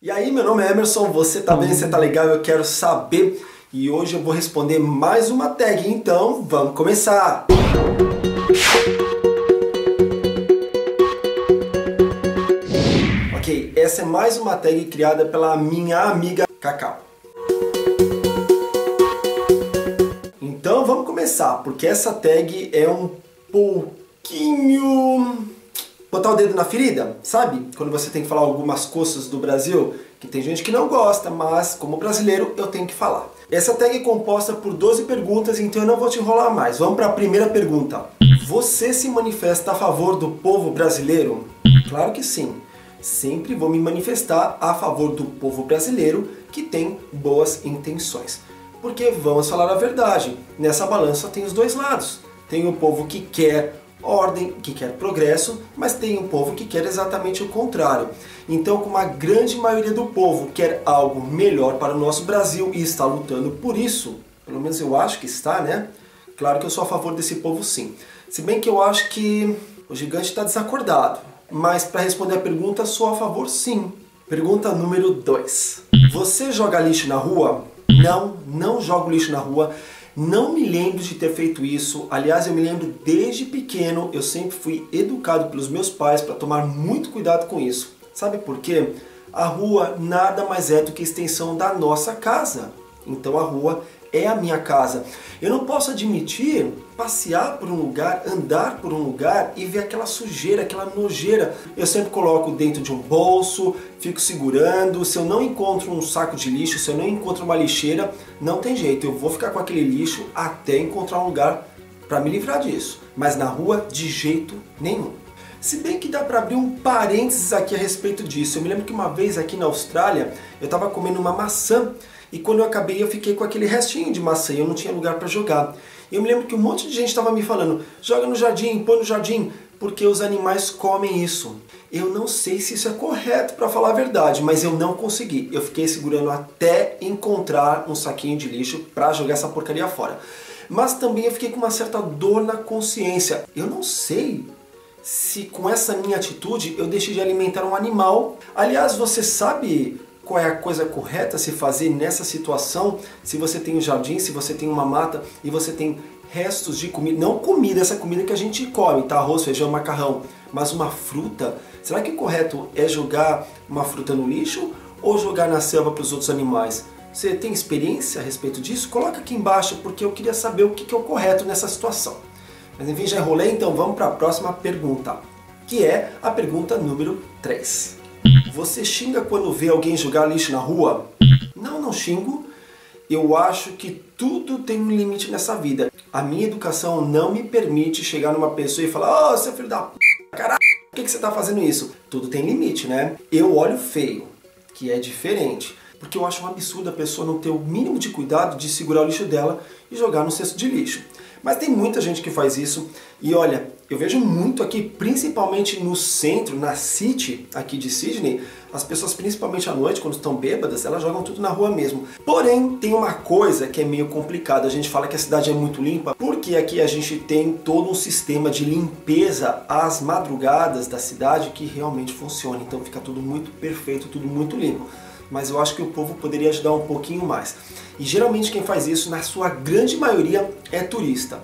E aí, meu nome é Emerson, você tá bem, você tá legal, eu quero saber. E hoje eu vou responder mais uma tag, então vamos começar! Ok, essa é mais uma tag criada pela minha amiga Cacau. Então vamos começar, porque essa tag é um pouquinho botar o dedo na ferida, sabe? Quando você tem que falar algumas coisas do Brasil, que tem gente que não gosta, mas como brasileiro eu tenho que falar. Essa tag é composta por 12 perguntas, então eu não vou te enrolar mais. Vamos para a primeira pergunta. Você se manifesta a favor do povo brasileiro? Claro que sim. Sempre vou me manifestar a favor do povo brasileiro que tem boas intenções. Porque vamos falar a verdade, nessa balança tem os dois lados. Tem o povo que quer ordem, que quer progresso, mas tem um povo que quer exatamente o contrário. Então, como a grande maioria do povo quer algo melhor para o nosso Brasil e está lutando por isso, pelo menos eu acho que está, né? Claro que eu sou a favor desse povo sim. Se bem que eu acho que o gigante está desacordado. Mas para responder a pergunta, sou a favor sim. Pergunta número 2. Você joga lixo na rua? Não, não jogo lixo na rua. Não me lembro de ter feito isso. Aliás, eu me lembro desde pequeno, eu sempre fui educado pelos meus pais para tomar muito cuidado com isso. Sabe por quê? A rua nada mais é do que extensão da nossa casa. Então a rua é a minha casa. Eu não posso admitir passear por um lugar, andar por um lugar e ver aquela sujeira, aquela nojeira. Eu sempre coloco dentro de um bolso, fico segurando. Se eu não encontro um saco de lixo, se eu não encontro uma lixeira, não tem jeito. Eu vou ficar com aquele lixo até encontrar um lugar para me livrar disso. Mas na rua, de jeito nenhum. Se bem que dá para abrir um parênteses aqui a respeito disso. Eu me lembro que uma vez aqui na Austrália, eu estava comendo uma maçã e quando eu acabei, eu fiquei com aquele restinho de maçã e eu não tinha lugar para jogar. E eu me lembro que um monte de gente estava me falando: joga no jardim, põe no jardim, porque os animais comem isso. Eu não sei se isso é correto para falar a verdade, mas eu não consegui. Eu fiquei segurando até encontrar um saquinho de lixo para jogar essa porcaria fora. Mas também eu fiquei com uma certa dor na consciência. Eu não sei se com essa minha atitude eu deixei de alimentar um animal. Aliás, você sabe qual é a coisa correta a se fazer nessa situação, se você tem um jardim, se você tem uma mata e você tem restos de comida, não comida, essa comida que a gente come, tá? Arroz, feijão, macarrão, mas uma fruta. Será que o correto é jogar uma fruta no lixo ou jogar na selva para os outros animais? Você tem experiência a respeito disso? Coloca aqui embaixo porque eu queria saber o que é o correto nessa situação. Mas enfim, já enrolei, então vamos para a próxima pergunta, que é a pergunta número 3. Você xinga quando vê alguém jogar lixo na rua? Não, não xingo. Eu acho que tudo tem um limite nessa vida. A minha educação não me permite chegar numa pessoa e falar: Ô, oh, seu filho da p, caralho, por que, que você tá fazendo isso? Tudo tem limite, né? Eu olho feio, que é diferente. Porque eu acho um absurdo a pessoa não ter o mínimo de cuidado de segurar o lixo dela e jogar no cesto de lixo. Mas tem muita gente que faz isso e olha, eu vejo muito aqui, principalmente no centro, na City aqui de Sydney, as pessoas, principalmente à noite, quando estão bêbadas, elas jogam tudo na rua mesmo. Porém, tem uma coisa que é meio complicada. A gente fala que a cidade é muito limpa, porque aqui a gente tem todo um sistema de limpeza às madrugadas da cidade que realmente funciona. Então fica tudo muito perfeito, tudo muito limpo mas eu acho que o povo poderia ajudar um pouquinho mais. E geralmente quem faz isso, na sua grande maioria, é turista.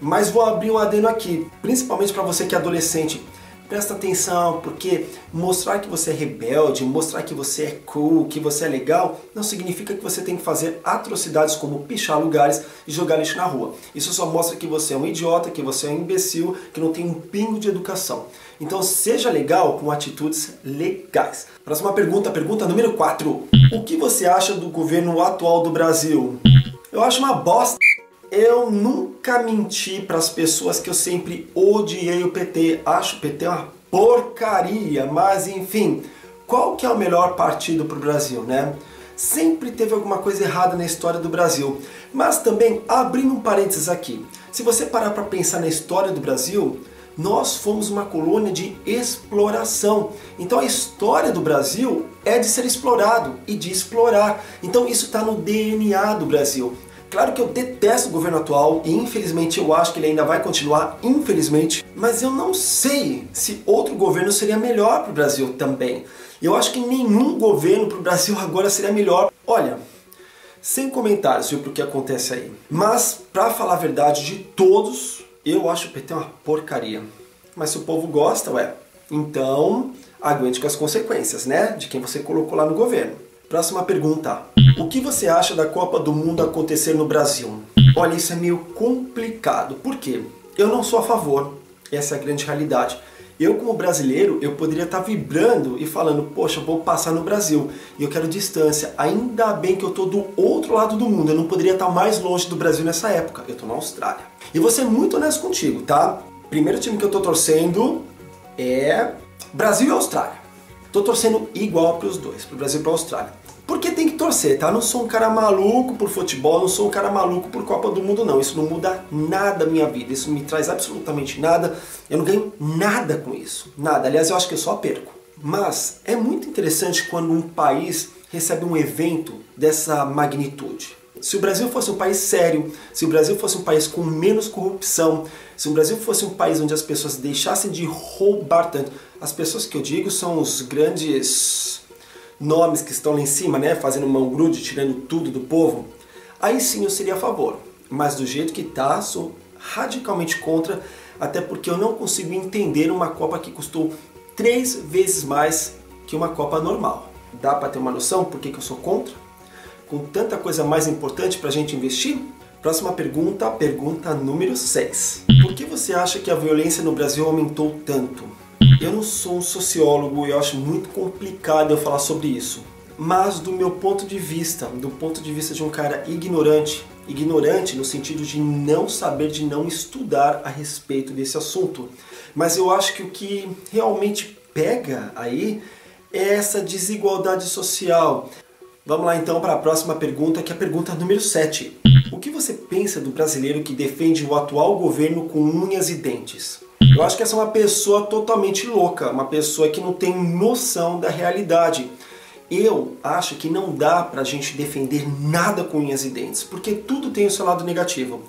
Mas vou abrir um adendo aqui, principalmente para você que é adolescente. Presta atenção, porque mostrar que você é rebelde, mostrar que você é cool, que você é legal, não significa que você tem que fazer atrocidades como pichar lugares e jogar lixo na rua. Isso só mostra que você é um idiota, que você é um imbecil, que não tem um pingo de educação. Então seja legal com atitudes legais. Próxima pergunta, pergunta número 4. O que você acha do governo atual do Brasil? Eu acho uma bosta. Eu nunca menti para as pessoas que eu sempre odiei o PT. Acho o PT uma porcaria, mas enfim, qual que é o melhor partido para o Brasil, né? Sempre teve alguma coisa errada na história do Brasil. Mas também, abrindo um parênteses aqui, se você parar para pensar na história do Brasil, nós fomos uma colônia de exploração. Então a história do Brasil é de ser explorado e de explorar. Então isso está no DNA do Brasil. Claro que eu detesto o governo atual e infelizmente eu acho que ele ainda vai continuar, infelizmente, mas eu não sei se outro governo seria melhor para o Brasil também. Eu acho que nenhum governo para o Brasil agora seria melhor. Olha, sem comentários sobre o que acontece aí. Mas, para falar a verdade de todos, eu acho o PT uma porcaria. Mas se o povo gosta, ué, então aguente com as consequências, né? De quem você colocou lá no governo. Próxima pergunta. O que você acha da Copa do Mundo acontecer no Brasil? Olha, isso é meio complicado. Por quê? Eu não sou a favor. Essa é a grande realidade. Eu, como brasileiro, eu poderia estar vibrando e falando, poxa, vou passar no Brasil e eu quero distância. Ainda bem que eu estou do outro lado do mundo, eu não poderia estar mais longe do Brasil nessa época. Eu estou na Austrália. E vou ser muito honesto contigo, tá? Primeiro time que eu estou torcendo é Brasil e Austrália. Estou torcendo igual para os dois, para o Brasil e para a Austrália. Porque tem que torcer, tá? Não sou um cara maluco por futebol, não sou um cara maluco por Copa do Mundo, não. Isso não muda nada a minha vida, isso não me traz absolutamente nada. Eu não ganho nada com isso, nada. Aliás, eu acho que eu só perco. Mas é muito interessante quando um país recebe um evento dessa magnitude. Se o Brasil fosse um país sério, se o Brasil fosse um país com menos corrupção, se o Brasil fosse um país onde as pessoas deixassem de roubar tanto, as pessoas que eu digo são os grandes nomes que estão lá em cima, né, fazendo mão grude, tirando tudo do povo, aí sim eu seria a favor. Mas do jeito que tá, sou radicalmente contra, até porque eu não consigo entender uma Copa que custou três vezes mais que uma Copa normal. Dá para ter uma noção por que, que eu sou contra? Com tanta coisa mais importante para a gente investir? Próxima pergunta, pergunta número 6. Por que você acha que a violência no Brasil aumentou tanto? Eu não sou um sociólogo e eu acho muito complicado eu falar sobre isso. Mas do meu ponto de vista, do ponto de vista de um cara ignorante, ignorante no sentido de não saber, de não estudar a respeito desse assunto. Mas eu acho que o que realmente pega aí é essa desigualdade social. Vamos lá então para a próxima pergunta, que é a pergunta número 7. O que você pensa do brasileiro que defende o atual governo com unhas e dentes? Eu acho que essa é uma pessoa totalmente louca, uma pessoa que não tem noção da realidade. Eu acho que não dá pra gente defender nada com unhas e dentes, porque tudo tem o seu lado negativo.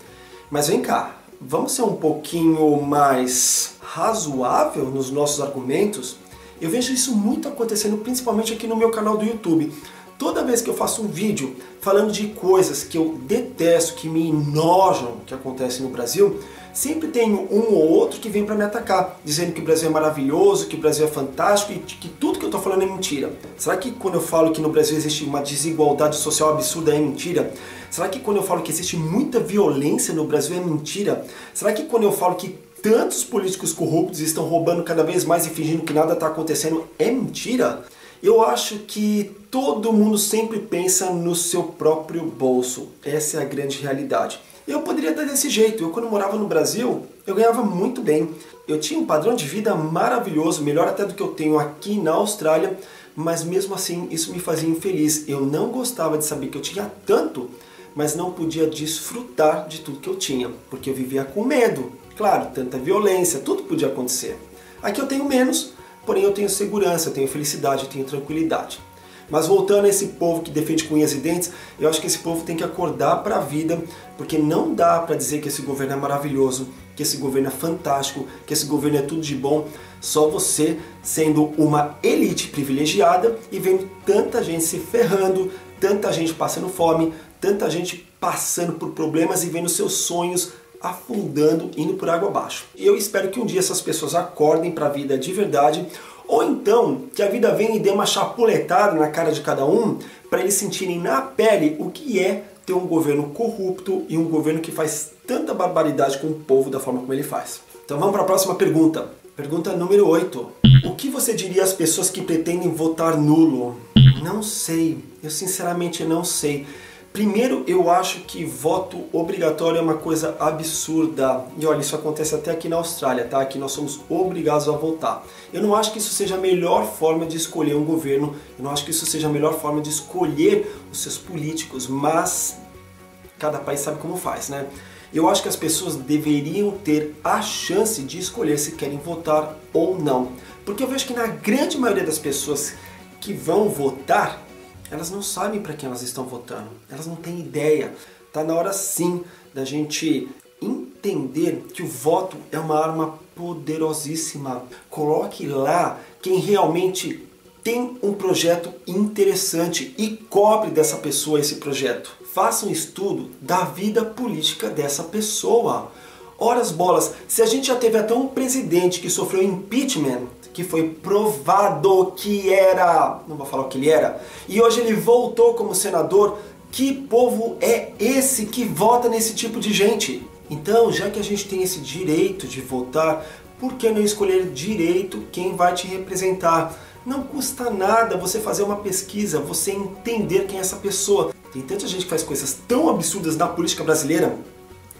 Mas vem cá, vamos ser um pouquinho mais razoável nos nossos argumentos? Eu vejo isso muito acontecendo, principalmente aqui no meu canal do YouTube. Toda vez que eu faço um vídeo falando de coisas que eu detesto, que me enojam, que acontecem no Brasil, sempre tenho um ou outro que vem para me atacar, dizendo que o Brasil é maravilhoso, que o Brasil é fantástico e que tudo que eu estou falando é mentira. Será que quando eu falo que no Brasil existe uma desigualdade social absurda é mentira? Será que quando eu falo que existe muita violência no Brasil é mentira? Será que quando eu falo que tantos políticos corruptos estão roubando cada vez mais e fingindo que nada está acontecendo é mentira? Eu acho que todo mundo sempre pensa no seu próprio bolso. Essa é a grande realidade. Eu poderia estar desse jeito. Eu, quando morava no Brasil, eu ganhava muito bem. Eu tinha um padrão de vida maravilhoso, melhor até do que eu tenho aqui na Austrália, mas mesmo assim isso me fazia infeliz. Eu não gostava de saber que eu tinha tanto, mas não podia desfrutar de tudo que eu tinha, porque eu vivia com medo. Claro, tanta violência, tudo podia acontecer. Aqui eu tenho menos, porém eu tenho segurança, eu tenho felicidade, eu tenho tranquilidade. Mas voltando a esse povo que defende com unhas e dentes, eu acho que esse povo tem que acordar para a vida, porque não dá para dizer que esse governo é maravilhoso, que esse governo é fantástico, que esse governo é tudo de bom, só você sendo uma elite privilegiada e vendo tanta gente se ferrando, tanta gente passando fome, tanta gente passando por problemas e vendo seus sonhos afundando, indo por água abaixo. Eu espero que um dia essas pessoas acordem para a vida de verdade ou então que a vida venha e dê uma chapuletada na cara de cada um para eles sentirem na pele o que é ter um governo corrupto e um governo que faz tanta barbaridade com o povo da forma como ele faz. Então vamos para a próxima pergunta. Pergunta número 8. O que você diria às pessoas que pretendem votar nulo? Não sei. Eu sinceramente não sei. Primeiro, eu acho que voto obrigatório é uma coisa absurda. E olha, isso acontece até aqui na Austrália, tá? Aqui nós somos obrigados a votar. Eu não acho que isso seja a melhor forma de escolher um governo, eu não acho que isso seja a melhor forma de escolher os seus políticos, mas cada país sabe como faz, né? Eu acho que as pessoas deveriam ter a chance de escolher se querem votar ou não. Porque eu vejo que na grande maioria das pessoas que vão votar, elas não sabem para quem elas estão votando, elas não têm ideia. Tá na hora sim da gente entender que o voto é uma arma poderosíssima. Coloque lá quem realmente tem um projeto interessante e cobre dessa pessoa esse projeto. Faça um estudo da vida política dessa pessoa. Horas bolas, se a gente já teve até um presidente que sofreu impeachment, que foi provado que era, não vou falar o que ele era, e hoje ele voltou como senador, que povo é esse que vota nesse tipo de gente? Então, já que a gente tem esse direito de votar, por que não escolher direito quem vai te representar? Não custa nada você fazer uma pesquisa, você entender quem é essa pessoa. Tem tanta gente que faz coisas tão absurdas na política brasileira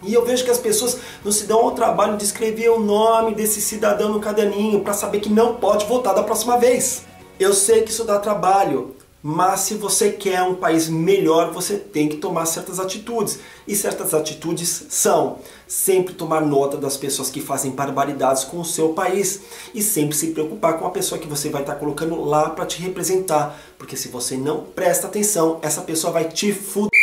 e eu vejo que as pessoas não se dão ao trabalho de escrever o nome desse cidadão no caderninho para saber que não pode votar da próxima vez. Eu sei que isso dá trabalho, mas se você quer um país melhor, você tem que tomar certas atitudes. E certas atitudes são sempre tomar nota das pessoas que fazem barbaridades com o seu país e sempre se preocupar com a pessoa que você vai estar colocando lá para te representar, porque se você não presta atenção, essa pessoa vai te fuder.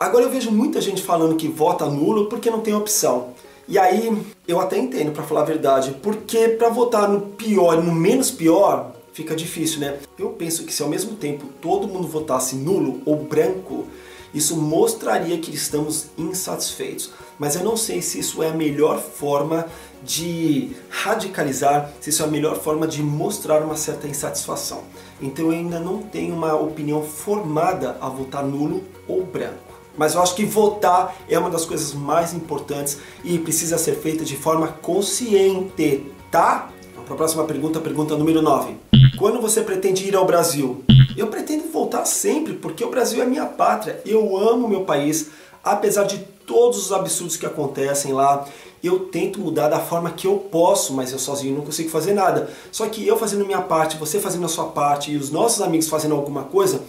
Agora eu vejo muita gente falando que vota nulo porque não tem opção. E aí eu até entendo, para falar a verdade, porque para votar no pior e no menos pior, fica difícil, né? Eu penso que se ao mesmo tempo todo mundo votasse nulo ou branco, isso mostraria que estamos insatisfeitos. Mas eu não sei se isso é a melhor forma de radicalizar, se isso é a melhor forma de mostrar uma certa insatisfação. Então eu ainda não tenho uma opinião formada a votar nulo ou branco. Mas eu acho que votar é uma das coisas mais importantes e precisa ser feita de forma consciente, tá? Para a próxima pergunta, pergunta número 9. Quando você pretende ir ao Brasil? Eu pretendo voltar sempre, porque o Brasil é minha pátria. Eu amo meu país, apesar de todos os absurdos que acontecem lá. Eu tento mudar da forma que eu posso, mas eu sozinho não consigo fazer nada. Só que eu fazendo minha parte, você fazendo a sua parte e os nossos amigos fazendo alguma coisa,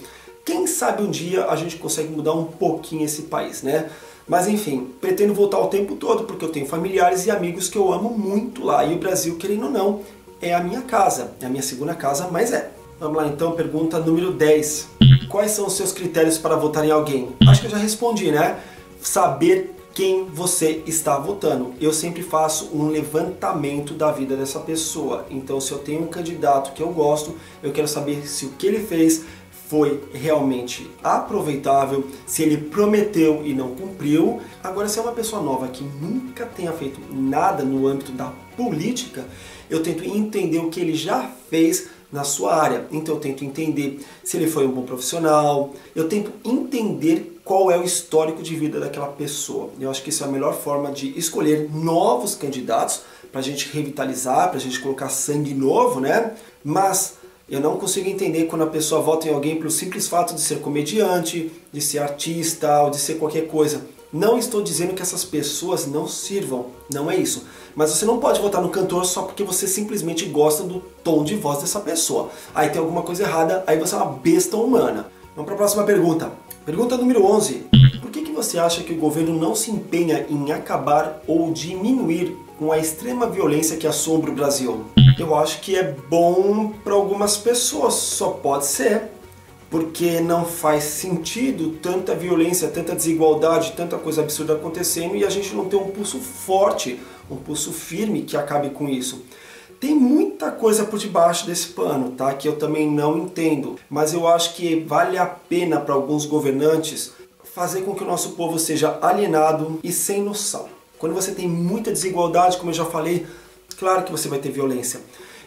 quem sabe um dia a gente consegue mudar um pouquinho esse país, né? Mas enfim, pretendo voltar o tempo todo porque eu tenho familiares e amigos que eu amo muito lá. E o Brasil, querendo ou não, é a minha casa. É a minha segunda casa, mas é. Vamos lá então, pergunta número 10. Quais são os seus critérios para votar em alguém? Acho que eu já respondi, né? Saber quem você está votando. Eu sempre faço um levantamento da vida dessa pessoa. Então, se eu tenho um candidato que eu gosto, eu quero saber se o que ele fez foi realmente aproveitável, se ele prometeu e não cumpriu. Agora, se é uma pessoa nova que nunca tenha feito nada no âmbito da política, eu tento entender o que ele já fez na sua área. Então eu tento entender se ele foi um bom profissional, eu tento entender qual é o histórico de vida daquela pessoa. Eu acho que isso é a melhor forma de escolher novos candidatos para a gente revitalizar, para a gente colocar sangue novo, né? Mas eu não consigo entender quando a pessoa vota em alguém pelo simples fato de ser comediante, de ser artista ou de ser qualquer coisa. Não estou dizendo que essas pessoas não sirvam, não é isso. Mas você não pode votar no cantor só porque você simplesmente gosta do tom de voz dessa pessoa. Aí tem alguma coisa errada, aí você é uma besta humana. Vamos para a próxima pergunta. Pergunta número 11. Por que, que você acha que o governo não se empenha em acabar ou diminuir com a extrema violência que assombra o Brasil? Eu acho que é bom para algumas pessoas, só pode ser porque não faz sentido tanta violência, tanta desigualdade, tanta coisa absurda acontecendo e a gente não tem um pulso forte, um pulso firme que acabe com isso. Tem muita coisa por debaixo desse pano, tá? Que eu também não entendo, mas eu acho que vale a pena para alguns governantes fazer com que o nosso povo seja alienado e sem noção. Quando você tem muita desigualdade, como eu já falei, claro que você vai ter violência.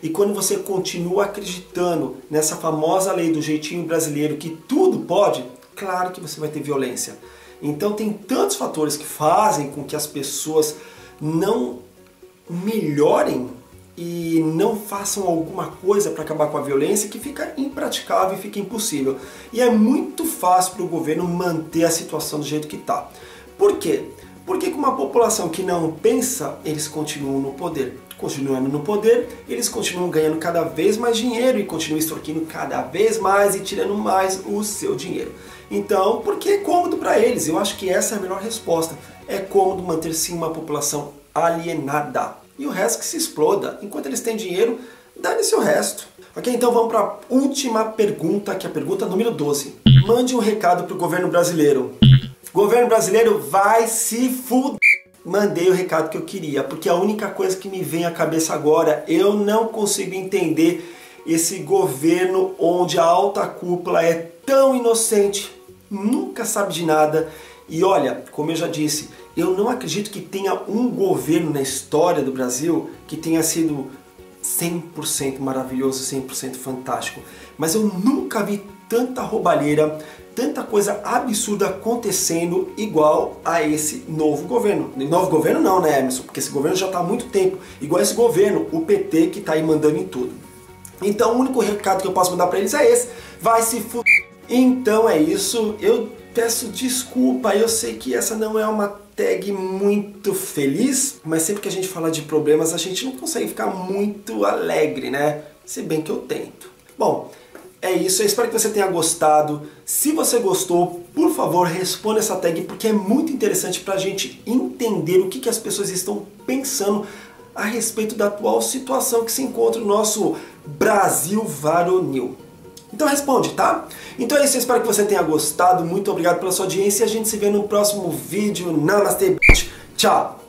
E quando você continua acreditando nessa famosa lei do jeitinho brasileiro que tudo pode, claro que você vai ter violência. Então tem tantos fatores que fazem com que as pessoas não melhorem e não façam alguma coisa para acabar com a violência que fica impraticável e fica impossível. E é muito fácil para o governo manter a situação do jeito que está. Por quê? Porque com uma população que não pensa, eles continuam no poder continuando no poder, eles continuam ganhando cada vez mais dinheiro e continuam extorquindo cada vez mais e tirando mais o seu dinheiro. Então, porque é cômodo para eles. Eu acho que essa é a melhor resposta. É cômodo manter sim uma população alienada. E o resto que se exploda. Enquanto eles têm dinheiro, dane-se o resto. Ok, então vamos para a última pergunta, que é a pergunta número 12. Mande um recado para o governo brasileiro. Governo brasileiro vai se fuder mandei o recado que eu queria, porque a única coisa que me vem à cabeça agora, eu não consigo entender esse governo onde a alta cúpula é tão inocente, nunca sabe de nada. E olha, como eu já disse, eu não acredito que tenha um governo na história do Brasil que tenha sido 100% maravilhoso, 100% fantástico. Mas eu nunca vi tanta roubalheira, tanta coisa absurda acontecendo igual a esse novo governo. Novo governo não, né, Emerson? Porque esse governo já está há muito tempo. Igual esse governo, o PT que está aí mandando em tudo. Então o único recado que eu posso mandar para eles é esse. Vai se f... Então é isso. Eu peço desculpa. Eu sei que essa não é uma tag muito feliz, mas sempre que a gente fala de problemas, a gente não consegue ficar muito alegre, né? Se bem que eu tento. Bom, é isso, eu espero que você tenha gostado. Se você gostou, por favor, responda essa tag porque é muito interessante para a gente entender o que, que as pessoas estão pensando a respeito da atual situação que se encontra no nosso Brasil varonil. Então responde, tá? Então é isso, eu espero que você tenha gostado. Muito obrigado pela sua audiência e a gente se vê no próximo vídeo. Namastê, tchau!